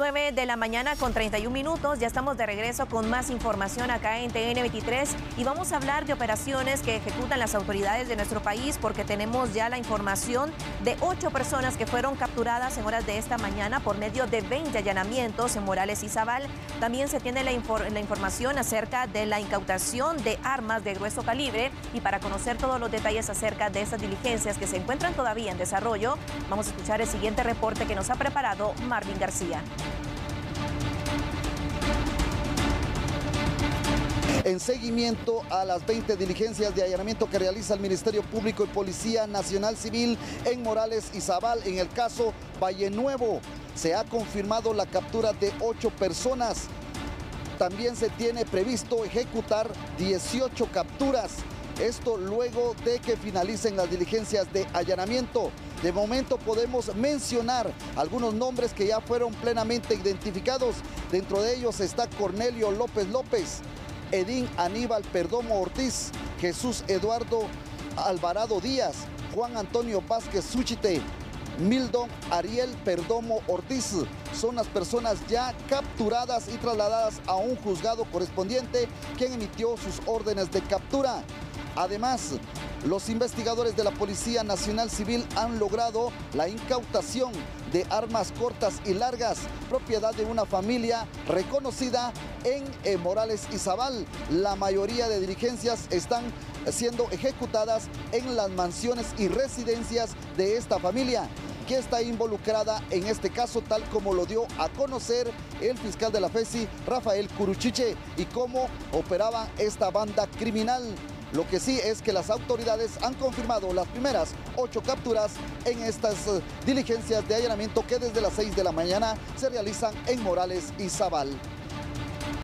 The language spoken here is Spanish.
9 de la mañana con 31 minutos. Ya estamos de regreso con más información acá en TN23 y vamos a hablar de operaciones que ejecutan las autoridades de nuestro país porque tenemos ya la información de ocho personas que fueron capturadas en horas de esta mañana por medio de 20 allanamientos en Morales y Zabal. También se tiene la, la información acerca de la incautación de armas de grueso calibre y para conocer todos los detalles acerca de estas diligencias que se encuentran todavía en desarrollo, vamos a escuchar el siguiente reporte que nos ha preparado Marvin García. En seguimiento a las 20 diligencias de allanamiento que realiza el Ministerio Público y Policía Nacional Civil en Morales y Zabal. En el caso Valle Nuevo, se ha confirmado la captura de ocho personas. También se tiene previsto ejecutar 18 capturas. Esto luego de que finalicen las diligencias de allanamiento. De momento podemos mencionar algunos nombres que ya fueron plenamente identificados. Dentro de ellos está Cornelio López López, Edín Aníbal Perdomo Ortiz, Jesús Eduardo Alvarado Díaz, Juan Antonio Vázquez Suchite, Mildon Ariel Perdomo Ortiz. Son las personas ya capturadas y trasladadas a un juzgado correspondiente quien emitió sus órdenes de captura. Además, los investigadores de la Policía Nacional Civil han logrado la incautación de armas cortas y largas, propiedad de una familia reconocida en eh, Morales y Zabal. La mayoría de diligencias están siendo ejecutadas en las mansiones y residencias de esta familia que está involucrada en este caso, tal como lo dio a conocer el fiscal de la FESI, Rafael Curuchiche, y cómo operaba esta banda criminal. Lo que sí es que las autoridades han confirmado las primeras ocho capturas en estas eh, diligencias de allanamiento que desde las seis de la mañana se realizan en Morales y Zabal.